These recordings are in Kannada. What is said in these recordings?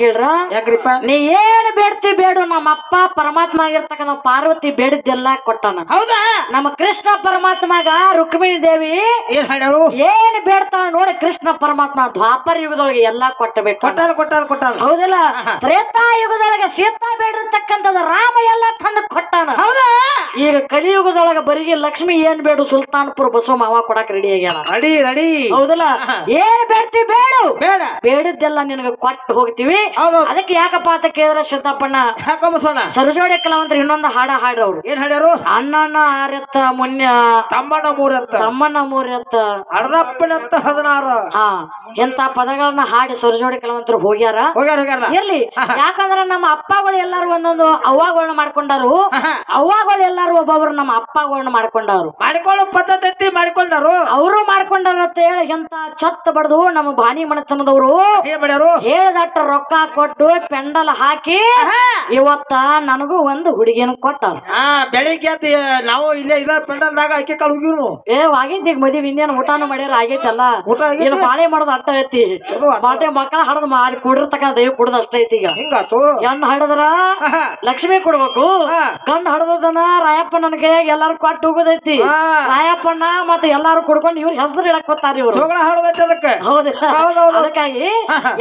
ಕೇಳ್ರ? ಯಾಕ್ರಿಪ್ಪ? ನೀ ಏನ್ ಬೇಡ್ತಿ ಬೇಡು ನಮ್ಮ ಅಪ್ಪ ಪರಮಾತ್ಮ ಆಗಿರ್ತಕ್ಕಂಥ ಪಾರ್ವತಿ ಬೇಡಿದ್ದೆಲ್ಲ ಕೊಟ್ಟಾನ. ಹೌದಾ? ನಮ್ಮ ಕೃಷ್ಣ ಪರಮಾತ್ಮಗ ರುಕ್ಮಿಣಿ ದೇವಿ ಏನ್ ಬೇಡ್ತಾನ ಏನ್ ಬೇಡ್ತಾಳ ನೋಡಿ ಕೃಷ್ಣ ಪರಮಾತ್ಮ ದ್ವಾಪರ ಯುಗದೊಳಗೆ ಎಲ್ಲಾ ಕೊಟ್ಟಬೇಕು ಕೊಟ್ಟಾರ ಕೊಟ್ಟಾರ ಕೊಟ್ಟಾರ ಹೌದಿಲ್ಲ? ತ್ರೇತಾ ಯುಗದೊಳಗೆ ಸೀತಾ ಬೇಡಿರ್ತಕ್ಕಂಥದ್ದು ರಾಮ ಎಲ್ಲ ತಂದು ಕೊಟ್ಟಾನ. ಹೌದಾ? ಈಗ ಕಲಿಯುಗದೊಳಗ ಬರಿಗೆ ಲಕ್ಷ್ಮಿ ಏನ್ ಬೇಡು ಸುಲ್ತಾನ್ಪುರ ಬಸವ ಮಾವ ಕೊಡಕ್ ರೆಡಿ ಆಗ್ಯಾನ ರೆಡಿ ರೆಡಿ. ಹೌದಲ್ಲ? ಏನ್ ಬೇಡ್ತಿ ಬೇಡು? ಬೇಡ. ಬೇಡಿದ್ದೆಲ್ಲ ನಿನಗೆ ಕೊಟ್ಟು ಹೋಗ್ತೀವಿ. ಅದಕ್ಕೆ ಯಾಕಪ್ಪ ಅಂತ ಕೇಳಿದ್ರೆ ಶಂತಪ್ಪಣ್ಣ ಬಸವಣ್ಣ ಸರಜೋಡಿ ಕಲಾವಂತರು ಇನ್ನೊಂದು ಹಾಡ ಹಾಡ್ರವ್ರು ಏನ್ ಹಾಡ್ಯಾರು? ಅಣ್ಣನ ಆರತ್ತ ಮುನ್ಯ ತಮ್ಮನ ಮೂರತ್ತ. ತಮ್ಮನ ಮೂರತ್ತ. ಅರ್ಧಪ್ಪನಂತ ಹದಿನಾರು. ಹಾ ಎಂತ ಪದಗಳನ್ನ ಹಾಡಿ ಸರಜೋಡಿ ಕಲಾವಂತರು ಹೋಗ್ಯಾರ? ಹೋಗ್ಯಾರ ಹೋಗ್ಯಾರ ಇರ್ಲಿ. ಯಾಕಂದ್ರ ನಮ್ಮ ಅಪ್ಪಗಳು ಎಲ್ಲಾರು ಒಂದೊಂದು ಅವ್ವಗಳನ್ನ ಮಾಡ್ಕೊಂಡಾರು. ಅವ್ವಗಳು ಎಲ್ಲಾರು ಒಬ್ಬೊಬ್ರು ನಮ್ಮ ಅಪ್ಪಗಳನ್ನ ಮಾಡ್ಕೊಂಡವ್ರು ಮಾಡ್ಕೊಳ್ಳೋ ಪದ್ಧತಿ ಮಾಡ್ಕೊಂಡಾರು? ಅವರು ಮಾಡ್ಕೊಂಡಾರ ಅಂತ ಹೇಳಿ ಎಂತ ಚತ್ ಬಡ್ದು ನಮ್ಮ ಬಾನಿ ಮನೆತನದವರು ಹೇಳ್ದಟ್ಟ ರೊಕ್ಕ ಕೊಟ್ಟು ಪೆಂಡಲ್ ಹಾಕಿ ಇವತ್ತ ನನಗೂ ಒಂದು ಹುಡುಗಿನ ಕೊಟ್ಟಾರ. ಹಾ ಬೆಳಿಗ್ಗೆ ಎದ್ದು ನಾವು ಇಲ್ಲೇ ಇದ ಪೆಂಡಲ್ದಾಗ ಅಕ್ಕಿ ಕಾಳು ಕಳುಗಿರು ಏ ಆಗೈತಿ ಈಗ ಮದಿ ಇನ್ನೇನು ಊಟಾನು ಮಾಡ್ಯಾರ ಆಗೈತಲ್ಲ. ಊಟ ಆಗೈತಿ? ಇದು ಬಾಳೆ ಮಾಡೋದು ಅಟ್ಟ ಐತಿ. ಚಲೋ ಆತು. ಬಾಟೆ ಮಕ್ಕಳ ಹಡದ್ ಮಾಲಿ ಕುಡಿರ್ತಕ್ಕ ದೈವ ಕುಡ್ದ ಅಷ್ಟ ಐತಿ ಈಗ. ಹಿಂಗಾತು ಹೆಣ್ಣು ಹಡದ್ರ ಆಹಾ. ಲಕ್ಷ್ಮಿ ಕೊಡ್ಬೇಕು. ಹಾ. ಹಡದದನ ರಾಯಪ್ಪ ಕೈಯಾಗ ಎಲ್ಲಾರು ಕೊಟ್ಟು ಹೋಗೋದೈತಿ. ಹಾ. ರಾಯಪ್ಪಣ್ಣ ಮತ್ತೆ ಎಲ್ಲಾರು ಕುಡ್ಕೊಂಡು ಇವ್ರ ಹೆಸರು ಇಡಕ್ ಬರ್ತಾರ ಇವ್ರು. ಜೋಗಳ ಹಾಡೋದೈತಿ ಅದಕ್ಕೆ. ಹೌದಿಲ್ಲ ಹೌದೌದು. ಅದಕ್ಕಾಗಿ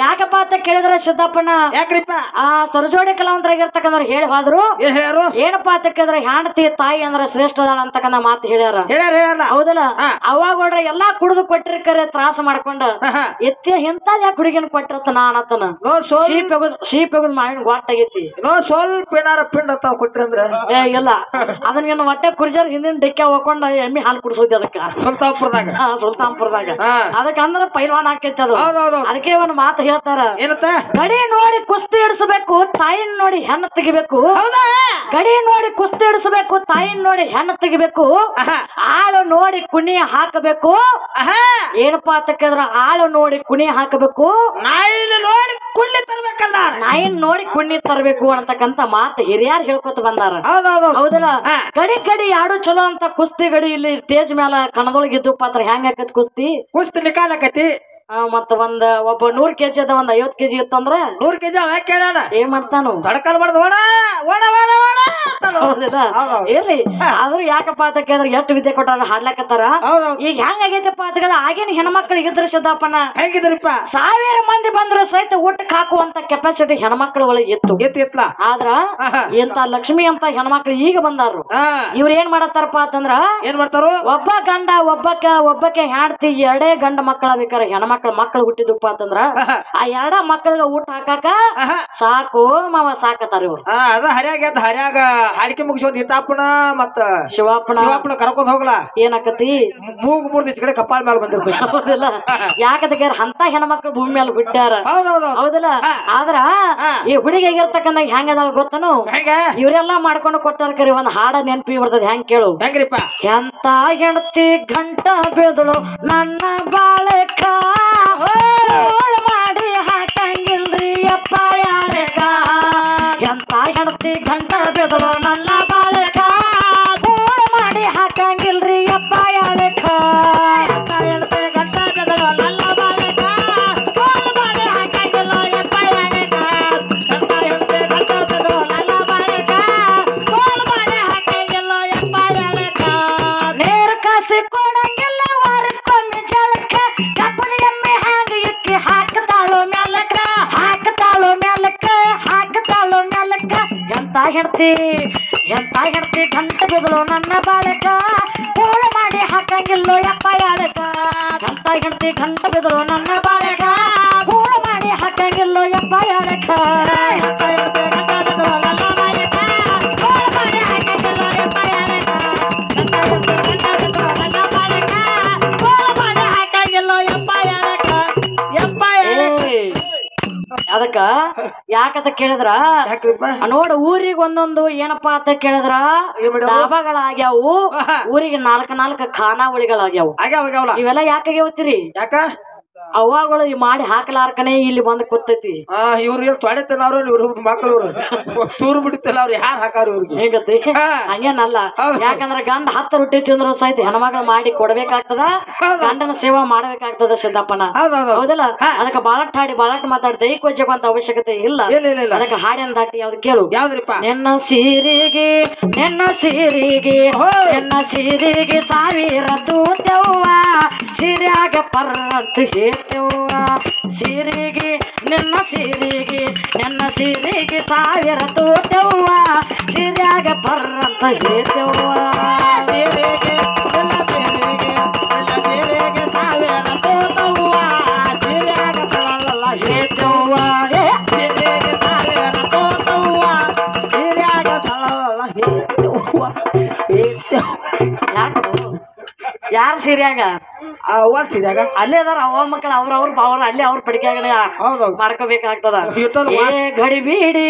ಯಾಕಪ್ಪ ಅಂತ ಕೇಳಿದ್ರೆ ಸಿದ್ದಪ್ಪಣ್ಣ ಯಾಕ್ರಿಪ್ಪ? ಆ ಸರಜೋಡಿ ಕಲಾವಂತರಾಗಿರ್ತಕ್ಕಂಥವ್ರು ಹೇಳಿ ಹೋದ್ರು. ಹೇಳ್ಯಾರು ಏನಪ್ಪಾ ಅಂತ ಕೇಳಿದ್ರೆ ಹೆಂಡತಿ ತಾಯಿ ಅಂದ್ರೆ ಶ್ರೇಷ್ಠ ಅದಾಳ ಅಂತಕ್ಕಂಥ ಮಾತು ಹೇಳ್ಯಾರ. ಹೇಳ್ಯಾರ ಹೇಳ್ಯಾರ ಹೌದಲ್ಲ? ಅವಾಗ ಹೊಡ್ರೆ ಎಲ್ಲಾ ಕುಡಿದು ಕೊಟ್ಟಿರ್ಕರೆ ತ್ರಾಸ ಮಾಡ್ಕೊಂಡ. ಎತ್ತಿ ಎಂತಾದ್ ಯಾಕೆ ಹುಡುಗಿನ ಕೊಟ್ಟಿರತ್ತ ನಾನತನ ಸೀಪ್ ಎಗದ್ ಎಗದ್ ಮಾವಿನ ಗೊತ್ತಾಗೈತಿ ನೋ ಸ್ವಲ್ಪ ಏನಾರ ಪಿಂಡ್ ಅಂತ ಕೊಟ್ರಿ ಅಂದ್ರೆ? ಏ ಇಲ್ಲ. ಅದನ್ನ ಹೊಟ್ಟೆ ಕುರ್ಜರ್ ಹಿಂದಿನ ಡಿಕ್ಕೆ ಹೋಗ್ಕೊಂಡ ಎಮ್ಮಿ ಹಾಲು ಕುಡಿಸೋದಿ ಅದಕ್ಕ. ಸುಲ್ತಾಪುರದಾಗ ಹಾ, ಸುಲ್ತಾನ್ಪುರದಾಗ. ಹಾ. ಅದಕ್ಕಂದ್ರ ಪೈಲ್ವಾನ್ ಹಾಕೈತಿ ಅದು. ಹೌದೌದು ಅದಕ್ಕೆ ಒಂದು ಮಾತು ಹೇಳ್ತಾರ. ಏನತ್ತ ಗಡಿ ನೋಡಿ ಕುಸ್ತಿ ಇಡಿಸಬೇಕು ತಾಯಿನ ನೋಡಿ ಹೆಣ್ಣು ತೆಗಿಬೇಕು. ಗಡಿ ನೋಡಿ ಕುಸ್ತಿ ಇಡಿಸಬೇಕು ತಾಯಿನ ನೋಡಿ ಹೆಣ್ಣು ತೆಗಿಬೇಕು. ಆಳು ನೋಡಿ ಕುಣಿ ಹಾಕಬೇಕು. ಏನಪ್ಪಾ ಅಂತ ಕೇಳಿದ್ರ ಆಳು ನೋಡಿ ಕುಣಿ ಹಾಕಬೇಕು. ನಾಯಿನ ನೋಡಿ ಕುಣ್ಣಿ ತರಬೇಕಲ್ಲ ನಾಯಿನ್ ನೋಡಿ ಕುಣಿ ತರಬೇಕು ಅಂತಕ್ಕಂತ ಮಾತು ಹಿರಿಯಾರು ಹೇಳ್ಕೊತ ಬಂದಾರ. ಹೌದಲ್ಲ. ಗಡಿ ಗಡಿ ಯಾಡು ಚಲೋ ಅಂತ ಕುಸ್ತಿ ಗಡಿ ಇಲ್ಲಿ ಸ್ಟೇಜ್ ಮ್ಯಾಲ ಕಣದೊಳಗಿದ್ದು ಪಾತ್ರ ಹೆಂಗ್ ಆಕತ್ ಕುಸ್ತಿ? ಕುಸ್ತಿ ನಿಕಾಲಕತಿ ಮತ್ತ ಒಂದ್ ಒಬ್ಬ ನೂರ್ ಕೆಜಿ ಅದ ಒಂದ್ ಐವತ್ ಕೆಜಿ ಇತ್ತಂದ್ರ ನೂರ್ ಕೆಜಿ ಅವ ಯಾಕೆ ಏನ್ ಮಾಡ್ತಾನು? ತಡಕಲ್ ಮಾಡ್ದು ಓಡ ಓಡ ಓಡ ಓಡ ಅಂತಾನು. ಹೌದಿಲ್ಲ? ಹೌದೌದು. ಇರ್ಲಿ. ಆದ್ರೂ ಯಾಕಪ್ಪ ಅಂತ ಕೇಳಿದ್ರೆ ಎಷ್ಟು ವಿದ್ಯೆ ಕೊಟ್ಟಾರ ಹಾಡ್ಲಕತ್ತಾರ? ಹೌದೌದು. ಈಗ ಹೆಂಗ್ ಆಗೈತಪ್ಪ ಅಂತ ಕೇಳಿದ್ರೆ ಆಗಿನ ಹೆಣ್ಮಕ್ಳಿಗೆ ಇದ್ರ ಸಿದ್ದಪ್ಪನ ಹೆಂಗಿದ್ರಿಪ್ಪ? ಸಾವಿರ ಮಂದಿ ಬಂದ್ರು ಸಹಿತ ಊಟಕ್ಕೆ ಹಾಕುವಂತ ಕೆಪಾಸಿಟಿ ಹೆಣ್ಮಕ್ಳ ಒಳಗೆ ಇತ್ತು. ಎತ್ ಎತ್ಲ ಆದ್ರ ಎಂತ ಇಂತ ಲಕ್ಷ್ಮಿ ಅಂತ ಹೆಣ್ಮಕ್ಳು ಈಗ ಬಂದಾರು. ಇವ್ರ ಏನ್ ಮಾಡತ್ತಾರಪ್ಪ ಅಂತಂದ್ರ ಏನ್ ಮಾಡ್ತಾರ? ಒಬ್ಬ ಗಂಡ ಒಬ್ಬಕ್ಕ ಒಬ್ಬಕ್ಕೆ ಹೆಂಡತಿ ಎರಡೇ ಗಂಡ ಮಕ್ಕಳ ಬೇಕಾರೆ ಹೆಣ್ಮಕ್ಳ ಮಕ್ಕಳು ಹುಟ್ಟಿದಪ್ಪ ಅಂತಂದ್ರ. ಆ ಎರಡ ಮಕ್ಕಳಿಗೆ ಊಟ ಹಾಕಾಕ ಸಾಕು ಮಾವ ಸಾಕತಾರ ಇವ್ರು. ಅದ ಹರ್ಯಾಗ ಎದ್ದ ಹರ್ಯಾಗ ಹಾಡಿಕೆ ಮುಗಿಸೋದ್ ಹಿತಾಪಣ ಮತ್ತ ಶಿವಾಪಣ ಶಿವಾಪಣ ಕರ್ಕೊಂಡ್ ಹೋಗ್ಲಾ? ಏನಾಕತಿ ಮೂಗ್ ಮೂರ್ದ ಈ ಕಡೆ ಕಪಾಳ ಮೇಲೆ ಬಂದಿರ್ತಿಲ್ಲ ಹೌದಿಲ್ಲ. ಯಾಕಂದ್ರೆ ಅಂತ ಹೆಣ್ಮಕ್ಳು ಭೂಮಿ ಮೇಲೆ ಬಿಟ್ಟಾರ ಹೌದೌದು ಹೌದಿಲ್ಲ. ಆದ್ರ. ಈ ಹುಡುಗಿ ಆಗಿರ್ತಕ್ಕಂಥ ಹೆಂಗ ಅದಾಳ ಗೊತ್ತನು? ಹೆಂಗ? ಇವರೆಲ್ಲಾ ಮಾಡ್ಕೊಂಡು ಕೊಟ್ಟಾರ ಕರಿ ಒಂದ್ ಹಾಡ ನೆನ್ಪಿ ಬರ್ತದ ಹೆಂಗ್ ಕೇಳು? ಹೆಂಗ್ರಿಪ್ಪ? ಎಂತ ಹೆಂಡತಿ ಗಂಟ ಬೆದಳು ನನ್ನ ಬಾಳೆ ಹೋಳ್ ಹೆಡ್ತಿ ಎಂತ ಹೆಡ್ತಿ ಗಂಟ ಬಿದಲು ನನ್ನ ಬಾಳಕ? ಕೂಳು ಮಾಡಿ ಹಾಕಂಗಿಲ್ಲೋ ಯಪ್ಪ ಯಾಳಕ? ಗಂಟ ಹೆಂಡ್ತಿ ಗಂಟ ಬಿದಲು ನನ್ನ ಬಾಳಕ, ಕೂಳ ಮಾಡಿ ಹಾಕಂಗಿಲ್ಲೋ ಯಪ್ಪ ಯಾಳಕ. ಅದಕ್ಕ ಯಾಕಂತ ಕೇಳಿದ್ರ? ನೋಡ ಊರಿಗೆ ಒಂದೊಂದು ಏನಪ್ಪಾ ಅಂತ ಕೇಳಿದ್ರ? ಡಾಬಾಗಳಾಗ್ಯಾವು. ಊರಿಗೆ ನಾಲ್ಕ ನಾಲ್ಕ ಖಾನಾವಳಿಗಳಾಗ್ಯಾವು. ಇವೆಲ್ಲ ಯಾಕಾಗ್ಯಾವತ್ತೀರಿ? ಯಾಕ? ಅವಾಗಳು ಮಾಡಿ ಹಾಕಲಾರ್ಕನೆ ಇಲ್ಲಿ ಬಂದು ಕೂತೈತಿ. ಆ ಇವ್ರು ಏನ್ ಅವ್ರು ಇವ್ರು ಮಕ್ಕಳು ಇವ್ರು ತೂರು ಬಿಡುತ್ತಲ್ಲ ಅವ್ರು ಯಾರು ಹಾಕಾರ ಇವ್ರಿಗೆ? ಹೇಗತಿ? ಹಾ. ಹಂಗೇನಲ್ಲ. ಯಾಕಂದ್ರ ಗಂಡ ಹತ್ತು ರೊಟ್ಟಿ ತಿಂದ್ರು ಸಹಿತ ಹೆಣ್ಮಗಳು ಮಾಡಿ ಕೊಡ್ಬೇಕಾಗ್ತದ ಗಂಡನ ಸೇವಾ ಮಾಡ್ಬೇಕಾಗ್ತದ ಸಿದ್ದಪ್ಪನ. ಹೌದಲ್ಲ? ಹಾ. ಅದಕ್ಕೆ ಬಾಳಟ್ ಹಾಡಿ ಬಾಳಟ್ ಮಾತಾಡಿ ದೈ ಕೊಜ್ಜಕ್ಕಂತ ಅವಶ್ಯಕತೆ ಇಲ್ಲ. ಇಲ್ಲ ಇಲ್ಲ ಇಲ್ಲ. ಅದಕ್ಕೆ ಹಾಡಿನ ದಾಟಿ ಯಾವ್ದು ಕೇಳು. ಯಾವ್ದ್ರಿಪ್ಪ? ನಿನ್ನ ಸೀರಿಗೆ ನಿನ್ನ ಸೀರಿಗೆ ಹೋ. ನಿನ್ನ ಸೀರಿಗೆ ಸಾವಿರ ತೂತವ್ವ ಸೀರ್ಯಾಗ ಪರ್ರ ಅಂತ ಹೇಳ್ತೇವ್ವ ಸೀರೆಗೆ ನಿನ್ನ ಸೀರೆಗೆ ನನ್ನ ಸೀರೆಗೆ ಸಾವಿರ ತೋತೆವ್ವ ಸೀರೆಯಾಗ ಬರ್ರಂತ ಹೇಳ್ತೇವ ಸೀರೆಗೆ, ಸೀರ್ಯಾಗ? ಸೀರೆಯಾಗ. ಅಲ್ಲೇ ಅದಾರ ಅವ ಮಕ್ಕಳು ಅವ್ರ ಅವ್ರ ಅವ್ರ ಅಲ್ಲೇ ಅವ್ರ ಪಡಿಕೆಯಾಗನೆ ಹೌದೌದು. ಮಾಡ್ಕೋಬೇಕಾಗ್ತದ. ಏ ಗಡಿ ಬೀಡಿ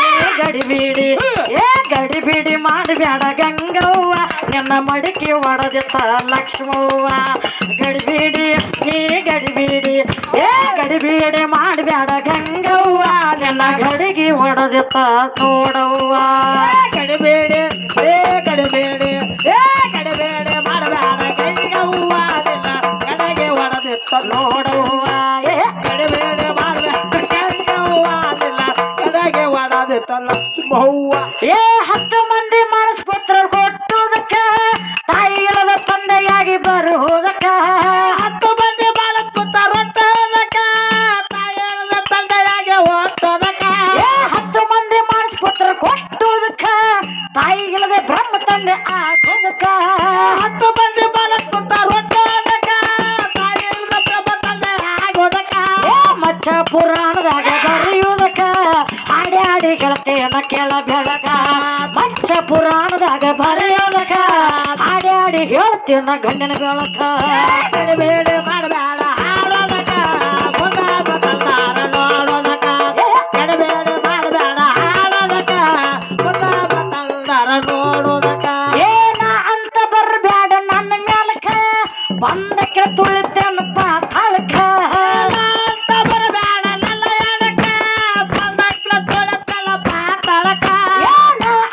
ಏ ಗಡಿ ಬೀಡಿ ಏ ಗಡಿ ಬೀಡಿ ಮಾಡಬ್ಯಾಡ ಗಂಗವ್ವ. ನಿನ್ನ ಮಡಿಕೆ ಒಡದಿತ್ತ ಲಕ್ಷ್ಮವ್ವ. ಗಡಿ ಬೀಡಿ ನೀ ಗಡಿ ಬೀಡಿ ಏ ಗಡಿ ಬೀಡಿ ಮಾಡಬ್ಯಾಡ ಗಂಗವ್ವ. ನಿನ್ನ ಗಡಿಗೆ ಒಡದಿತ್ತ ನೋಡವ್ವ ಕಡಿಬೇಡಿ ತಂದೆಯಾಗಿ ಬರುವುದಕ್ಕ ಹತ್ತು ಮಂದಿ ಬಾಲಕ್ ಕೂತ ರೊಟ್ಟದಕ ತಾಯದ ತಂದೆಯಾಗೆ ಏ, ಹತ್ತು ಮಂದಿ ಮನಸ್ಪತ್ರ ಕೊಟ್ಟುದಕ್ಕ. ತಾಯಿ ಇಲ್ಲದೆ ಬ್ರಹ್ಮ ತಂದೆ ಆಗೋದಕ್ಕ ಹತ್ತು ಮಂದಿ ಬಾಲಕ್ ಕೂತ ರೊಟ್ಟದಕ ತಾಯದ ಪ್ರಭ ತಂದೆ ಆಗೋದಕ ಏ, ಮಚ್ಚ ಪುರಾಣದಾಗ ಬರೆಯುವುದಕ್ಕ ಹಾಡಿ ಹಾಡಿ ಗೆಳತಿಯನ್ನ ಕೇಳ ಬೆಳಕ ಮಚ್ಚ ಪುರಾಣದಾಗ ಬರೆಯೋದಕ್ಕ. ಹಾಡಿ ಹೇಳ್ತೀನ ಗಂಡನ ಬೆಳಕ ಕಡಿಬೇಡಿ ಮಾಡಬೇಡ ಹಾಡೋದಕ ಮುಂದ ಮಾಡಬೇಡ ಅಂತ ಬರಬೇಡ ನನ್ನ ಬಂದಕ್ಕೆ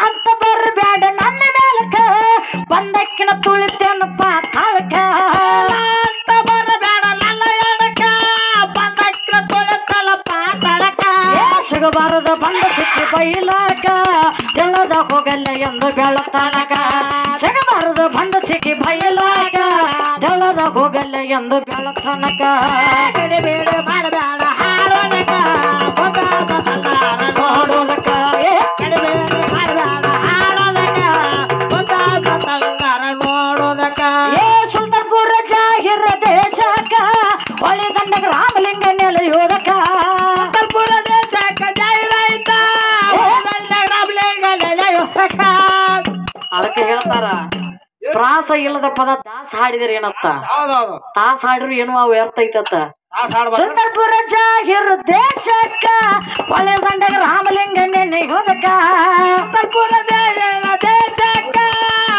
ಅಂತ ಬರಬೇಡ ನನ್ನ ಎಡಕ ಹೋಗಲ್ಲ ಎಂದು ಬೆಳತನಕ. ಸಿಗಬಾರದ ಬಂಡು ಸಿಕ್ಕಿ ಬೈಲಾಕ ತೆಳ್ಳದ ಹೋಗಲ್ಲ ಎಂದು ಬೆಳತನಕ. ಬೇಡ ಮಾಡಬೇಡ ಹಾಡೋದಕ ಪ್ರಾಸ ಇಲ್ಲದ ಪದ ದಾಸ ಹಾಡಿದ್ರೆ ಏನತ್ತ ಹೌದೌದು ತಾಸ ಹಾಡಿದ್ರು ಏನು ಅವು ವ್ಯರ್ಥ ಐತತ್ತ ತಾಸ್ ಹಾಡ್ಬಾರ್ದು. ಸುಲ್ತಾನ್ಪುರ ಜಾಹಿರ ದೇಶಕ್ಕ ಹೊಳಿ ದಂಡಗ ರಾಮಲಿಂಗ ನೆನೆಯೋದಕ ಸುಂದರ್ಪುರ ದೇಶಕ್ಕ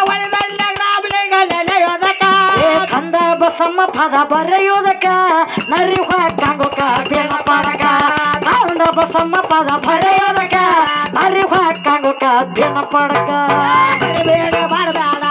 ಒಳಗಲ್ಲ ರಾಮಲಿಂಗ ನೆಲೆಯೋದಕ ಏ ಕಂದ ಬಸಮ್ಮ ಪದ ಬರೆಯೋದಕ್ಕ ನರಿ ಹಾಕಂಗೋಕ ಬೇಲ ಪಾಡಕ ಕಂದ ಬಸಮ್ಮ ಪದ ನರಿ ಬೇಡ ಪಡಕ ಕಡಿಬೇಡಿ ಮಾಡಬೇಡ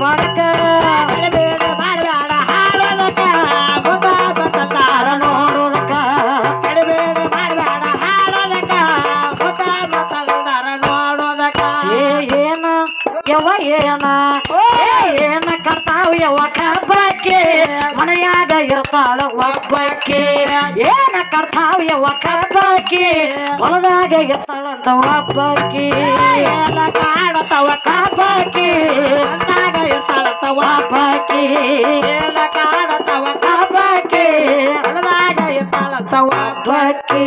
Fuck ಒಬ್ಬಕ್ಕೆ ಏನ ಕರ್ತಾವ್ಯ ಒಬ್ಬಕ್ಕೆ ಹೊಲದಾಗ ಎತ್ತಳಂತ ಒಬ್ಬಕ್ಕೆ ಕಾಡತವ ಕಬ್ಬಕ್ಕೆ ಹೊಲದಾಗ ಎತ್ತಳಂತ ಒಬ್ಬಕ್ಕೆ ಕಾಡತವ ಕಬ್ಬಕ್ಕೆ ಹೊಲದಾಗ ಎತ್ತಳಂತ ಒಬ್ಬಕ್ಕೆ